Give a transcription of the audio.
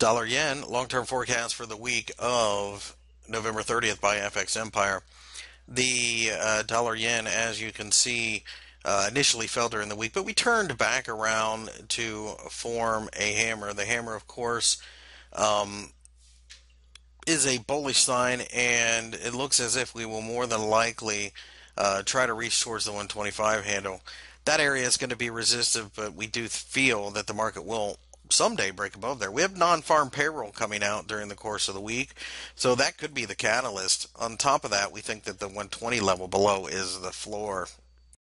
Dollar yen long term forecast for the week of November 30th by FX Empire. The uh, dollar yen, as you can see, uh, initially fell during the week, but we turned back around to form a hammer. The hammer, of course, um, is a bullish sign, and it looks as if we will more than likely uh, try to reach towards the 125 handle. That area is going to be resistive, but we do feel that the market will someday break above there. We have non-farm payroll coming out during the course of the week, so that could be the catalyst. On top of that, we think that the 120 level below is the floor.